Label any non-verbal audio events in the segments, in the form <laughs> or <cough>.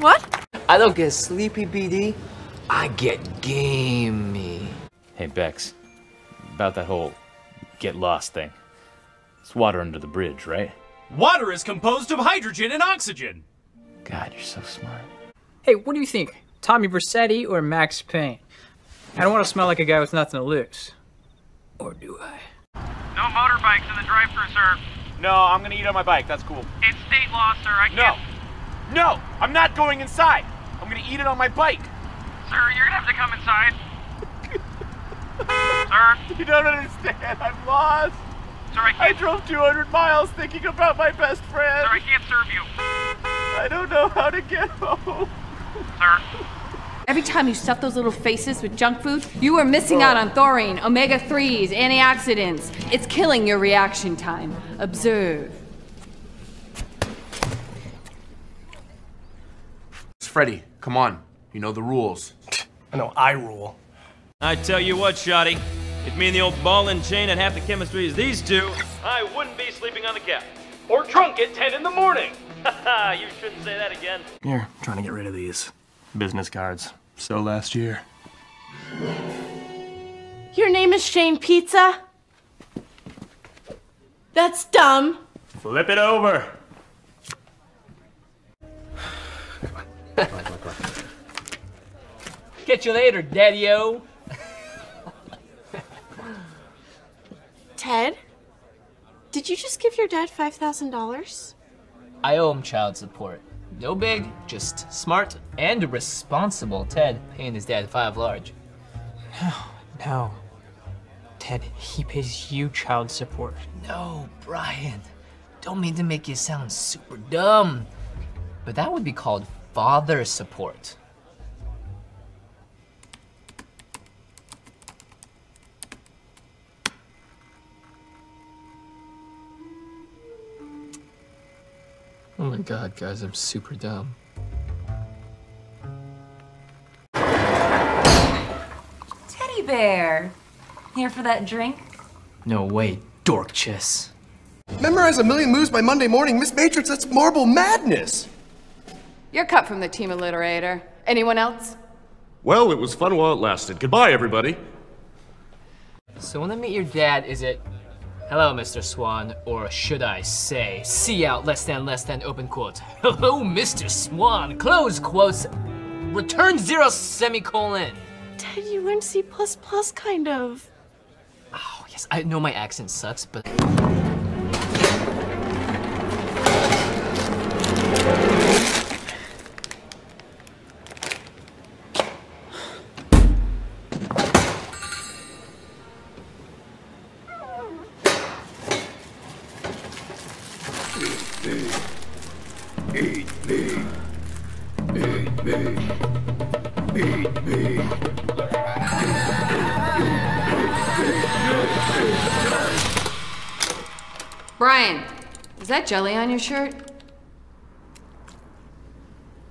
What? I don't get sleepy, BD. I get gamey. Hey, Bex. About that whole get lost thing. It's water under the bridge, right? Water is composed of hydrogen and oxygen. God, you're so smart. Hey, what do you think? Tommy Vercetti or Max Payne? I don't want to smell like a guy with nothing to lose. Or do I? No motorbikes in the drive-thru, sir. No, I'm gonna eat on my bike. That's cool. It's state law, sir. I can't. No, no, I'm not going inside. I'm gonna eat it on my bike. Sir, you're gonna have to come inside. <laughs> sir, You don't understand. I'm lost. sir, I I drove 200 miles thinking about my best friend. Sir, I can't serve you. I don't know how to get home. Sir, <laughs> Every time you stuff those little faces with junk food, you are missing out on taurine, omega 3s, antioxidants. It's killing your reaction time. Observe. It's Freddy, come on. You know the rules. I know I rule. I tell you what, Shoddy. If me and the old ball and chain had half the chemistry as these two, I wouldn't be sleeping on the couch. Or drunk at 10 in the morning. <laughs> Haha, you shouldn't say that again. Here, trying to get rid of these business cards. So last year. Your name is Shane Pizza? That's dumb. Flip it over. Catch you later, Daddy-O. Ted? Did you just give your dad $5,000? I owe him child support. No big, just smart and responsible Ted paying his dad five large. No. <sighs> No. Ted, he pays you child support. No, Brian. Don't mean to make you sound super dumb. But that would be called father support. Oh my god, guys, I'm super dumb. Teddy bear. Here for that drink? No way, dork chess. Memorize a million moves by Monday morning. Miss Matrix, that's marble madness. You're cut from the team alliterator. Anyone else? Well, it was fun while it lasted. Goodbye, everybody. So when I meet your dad, is it, hello, Mr. Swan, or should I say, see out, less than, less than, open quote, <laughs> hello, Mr. Swan, close quotes, return zero semicolon. Ted, you learned C++ kind of. Oh, yes, I know my accent sucks, but. Brian, is that jelly on your shirt?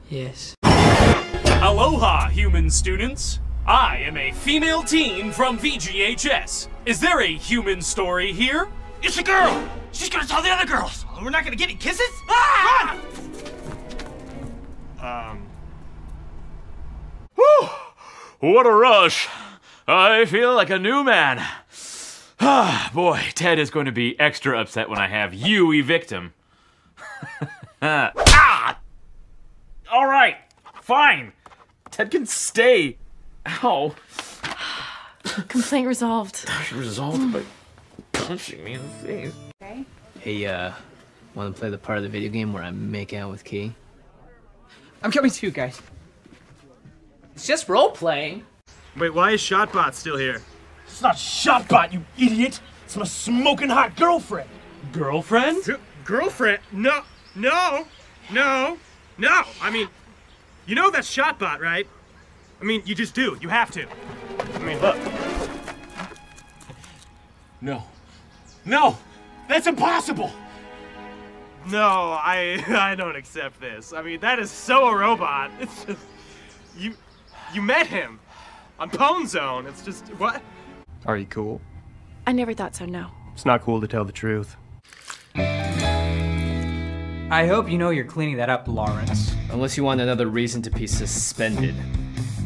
Yes. Aloha, human students. I am a female teen from VGHS. Is there a human story here? it's a girl. She's gonna tell the other girls. We're not gonna get any kisses. Ah! Um. Whew. What a rush. I feel like a new man. Ah, boy, Ted is going to be extra upset when I have you evict him. <laughs> ah! All right, fine. Ted can stay. Ow. Complaint resolved. <sighs> She resolved by punching me in the face. Hey, uh, wanna play the part of the video game where I make out with Ki? I'm coming too, guys. It's just role playing. Wait, why is Shotbot still here? It's not Shotbot, you idiot. It's my smoking hot girlfriend. Girlfriend? girlfriend? No, no, no, no. I mean, you know that's Shotbot, right? I mean, you just do. You have to. I mean, look. No. No! That's impossible! No, I <laughs> I don't accept this. I mean, that is so a robot. It's just you you met him on Pwn Zone. It's just what? Are you cool? I never thought so, no. It's not cool to tell the truth. I hope you know you're cleaning that up, Lawrence. Unless you want another reason to be suspended. <laughs>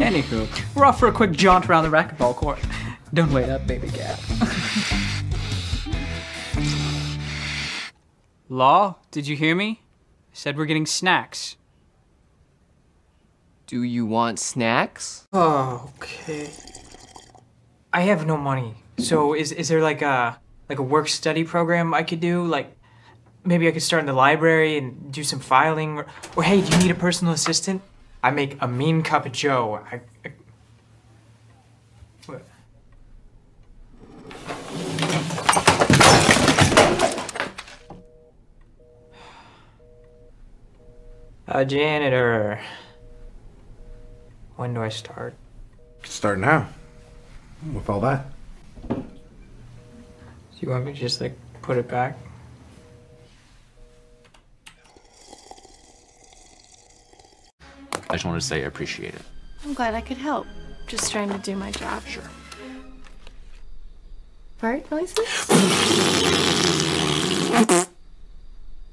Anywho, we're off for a quick jaunt around the racquetball court. Don't wait up, baby cat. <laughs> Law, did you hear me? I said we're getting snacks. Do you want snacks? Oh, okay. I have no money. So is is there like a like a work study program I could do? Like maybe I could start in the library and do some filing or, or hey, do you need a personal assistant? I make a mean cup of joe. I? A janitor. When do I start? Start now. With all that. Do you want me to just like put it back? I just wanted to say I appreciate it. I'm glad I could help. Just trying to do my job. Sure. Fart noises?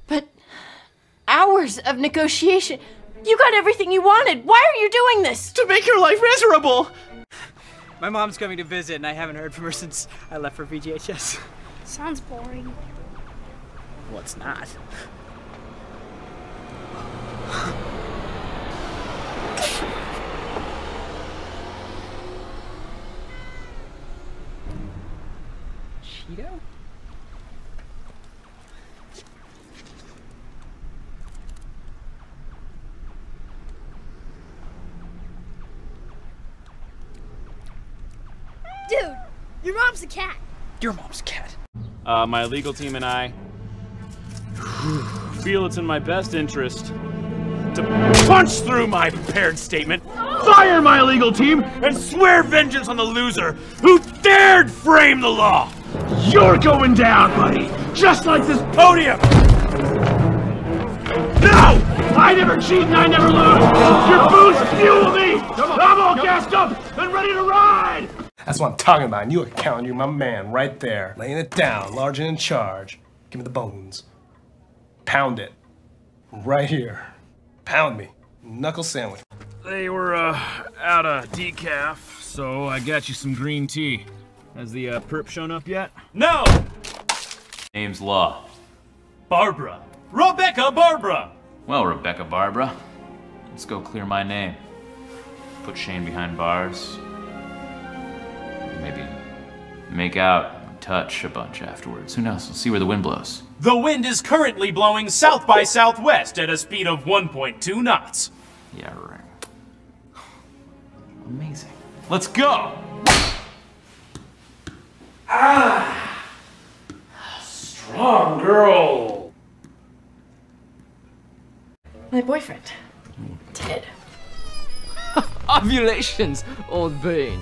but hours of negotiation. You got everything you wanted. Why are you doing this? To make your life miserable! My mom's coming to visit, and I haven't heard from her <laughs> since I left for VGHS. Sounds boring. Well, it's not. <laughs> Cheeto? Your mom's a cat. Your mom's a cat. Uh, my legal team and I <sighs> feel it's in my best interest to punch through my prepared statement, fire my legal team, and swear vengeance on the loser who dared frame the law. You're going down, buddy, just like this podium. No! I never cheat and I never lose. Your boosts fuel me. I'm all gassed up and ready to ride. That's what I'm talking about. And you are counting. You're my man right there. Laying it down, large and in charge. Give me the bones. Pound it. Right here. Pound me. Knuckle sandwich. They were uh, out of decaf, so I got you some green tea. Has the uh, perp shown up yet? No! Name's Law. Barbara. Rebecca Barbara! Well, Rebecca Barbara, let's go clear my name. Put Shane behind bars. Maybe make out, touch a bunch afterwards. Who knows? We'll see where the wind blows. The wind is currently blowing south by southwest at a speed of 1.2 knots. Yeah, right. Amazing. Let's go! Ah! Strong girl! My boyfriend, Ted. <laughs> Ovulations, old bean.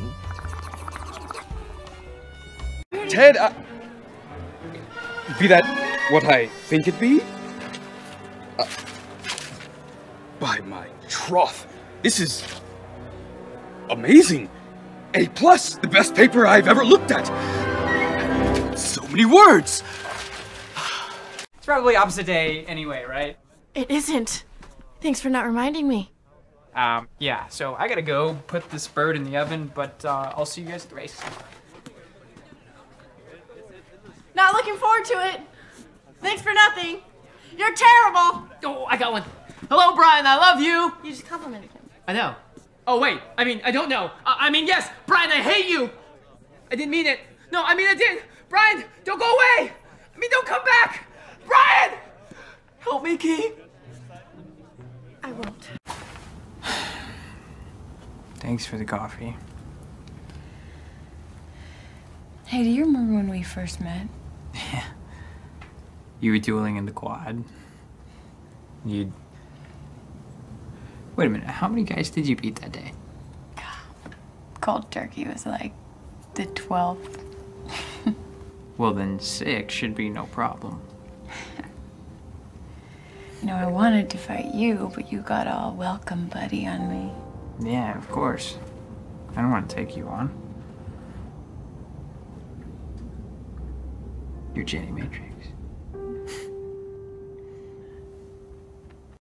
Ted, uh, be that what I think it be? Uh, by my troth, this is amazing. A plus, the best paper I've ever looked at. So many words. It's probably opposite day anyway, right? It isn't. Thanks for not reminding me. Um, yeah, so I gotta go put this bird in the oven, but uh, I'll see you guys at the race. Not looking forward to it. Thanks for nothing. You're terrible. Oh, I got one. Hello, Brian. I love you. You just complimented him. I know. Oh wait. I mean, I don't know. I, I mean, yes, Brian. I hate you. I didn't mean it. No, I mean I did. Brian, don't go away. I mean, don't come back. Brian, help me, Ki. I won't. <sighs> Thanks for the coffee. Hey, do you remember when we first met? You were dueling in the quad. You. Wait a minute. How many guys did you beat that day? Cold turkey was like the 12th. <laughs> Well, then six should be no problem. <laughs> You know, I wanted to fight you, but you got all welcome buddy on me. Yeah, of course. I don't want to take you on. You're Jenny Matrix.